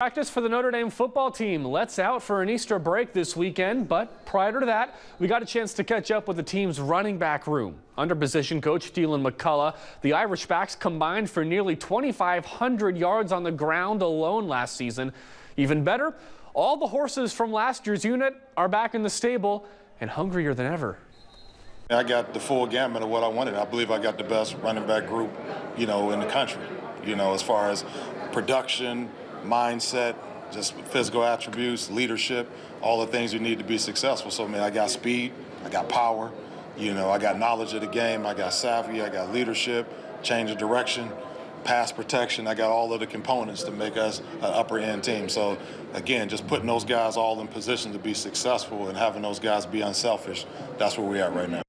Practice for the Notre Dame football team lets out for an Easter break this weekend, but prior to that, we got a chance to catch up with the team's running back room. Under position coach Deland McCullough, the Irish backs combined for nearly 2,500 yards on the ground alone last season. Even better, all the horses from last year's unit are back in the stable and hungrier than ever. I got the full gamut of what I wanted. I believe I got the best running back group, you know, in the country. You know, as far as production, mindset, just physical attributes, leadership, all the things you need to be successful. So, I man, I got speed, I got power, you know, I got knowledge of the game, I got savvy, I got leadership, change of direction, pass protection. I got all of the components to make us an upper end team. So, again, just putting those guys all in position to be successful and having those guys be unselfish, that's where we're at right now.